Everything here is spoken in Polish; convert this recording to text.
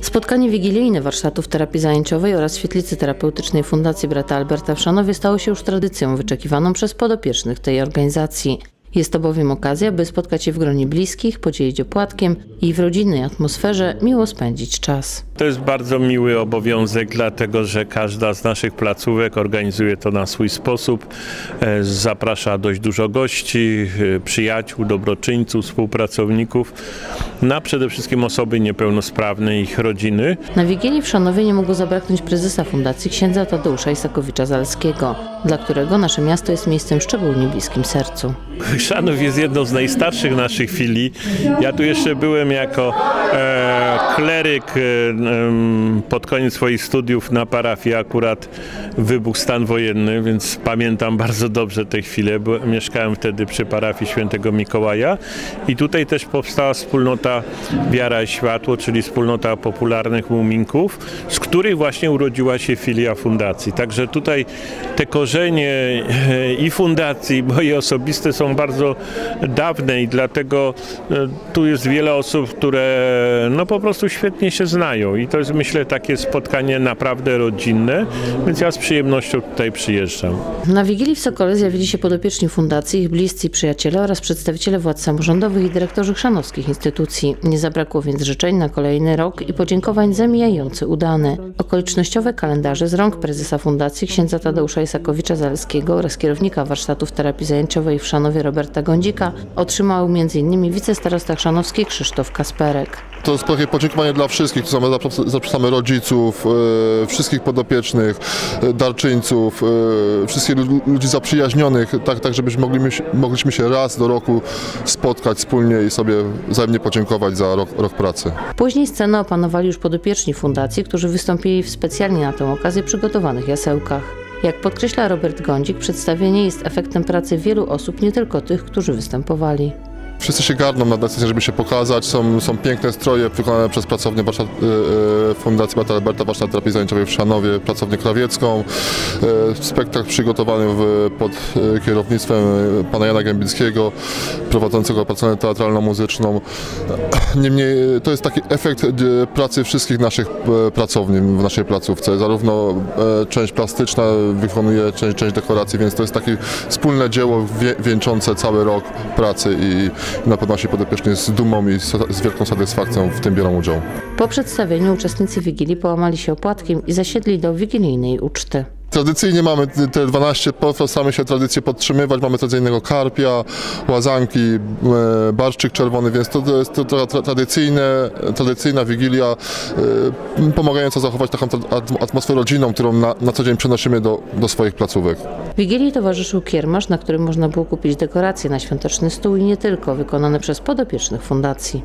Spotkanie wigilijne warsztatów terapii zajęciowej oraz świetlicy terapeutycznej Fundacji Brata Alberta w Szanowie stało się już tradycją wyczekiwaną przez podopiecznych tej organizacji. Jest to bowiem okazja, by spotkać się w gronie bliskich, podzielić opłatkiem i w rodzinnej atmosferze miło spędzić czas. To jest bardzo miły obowiązek, dlatego że każda z naszych placówek organizuje to na swój sposób. E, Zaprasza dość dużo gości, e, przyjaciół, dobroczyńców, współpracowników, na przede wszystkim osoby niepełnosprawne i ich rodziny. Na Wigilii w Szanowie nie mogło zabraknąć prezesa Fundacji księdza Tadeusza Isakowicza-Zalskiego, dla którego nasze miasto jest miejscem szczególnie bliskim sercu. Chrzanów jest jedną z najstarszych naszych filii. Ja tu jeszcze byłem jako e, kleryk e, pod koniec swoich studiów na parafii. Akurat wybuchł stan wojenny, więc pamiętam bardzo dobrze te chwile. Bo mieszkałem wtedy przy parafii świętego Mikołaja i tutaj też powstała wspólnota Wiara i Światło, czyli wspólnota popularnych muminków, z której właśnie urodziła się filia fundacji. Także tutaj te korzenie e, i fundacji, moje osobiste są bardzo dawne i dlatego e, tu jest wiele osób, które no po prostu świetnie się znają i to jest myślę takie spotkanie naprawdę rodzinne, więc ja z przyjemnością tutaj przyjeżdżam. Na Wigilii w Sokole zjawili się podopieczni fundacji, ich bliscy i przyjaciele oraz przedstawiciele władz samorządowych i dyrektorzy chrzanowskich instytucji. Nie zabrakło więc życzeń na kolejny rok i podziękowań za mijający udany. Okolicznościowe kalendarze z rąk prezesa fundacji księdza Tadeusza Isakowicza-Zalskiego oraz kierownika warsztatów terapii zajęciowej w Szanowie Roberta Gądzika otrzymał m.in. wicestarosta chrzanowski Krzysztof Kasperek. To jest takie podziękowanie dla wszystkich, to same, zapraszamy rodziców, e, wszystkich podopiecznych, e, darczyńców, e, wszystkich lu- ludzi zaprzyjaźnionych, tak, tak żebyśmy mogli, mogliśmy się raz do roku spotkać wspólnie i sobie wzajemnie podziękować za rok, rok pracy. Później scenę opanowali już podopieczni fundacji, którzy wystąpili w specjalnie na tę okazję przygotowanych jasełkach. Jak podkreśla Robert Gądzik, przedstawienie jest efektem pracy wielu osób, nie tylko tych, którzy występowali. Wszyscy się garną na decyzję, żeby się pokazać. Są, są piękne stroje wykonane przez pracownię warsztat, e, e, Fundacji Bata Alberta Warsztat Terapii Zajęciowej w Szanowie, pracownię krawiecką. E, spektakl przygotowany w, pod kierownictwem pana Jana Gębickiego, prowadzącego pracownię teatralno-muzyczną. Niemniej to jest taki efekt pracy wszystkich naszych pracowni w naszej placówce. Zarówno część plastyczna wykonuje część, część dekoracji, więc to jest takie wspólne dzieło wie, wieńczące cały rok pracy i na pewno nasi z dumą i z wielką satysfakcją w tym biorą udział. Po przedstawieniu uczestnicy Wigilii połamali się opłatkiem i zasiedli do wigilijnej uczty. Tradycyjnie mamy te 12, staramy się tradycję podtrzymywać, mamy tradycyjnego karpia, łazanki, e, barszczyk czerwony, więc to, jest to, tra- tradycyjne, tradycyjna wigilia, e, pomagająca zachować taką atmosferę rodzinną, którą na, na co dzień przenosimy do, do swoich placówek. Wigilii towarzyszył kiermasz, na którym można było kupić dekoracje na świąteczny stół i nie tylko, wykonane przez podopiecznych fundacji.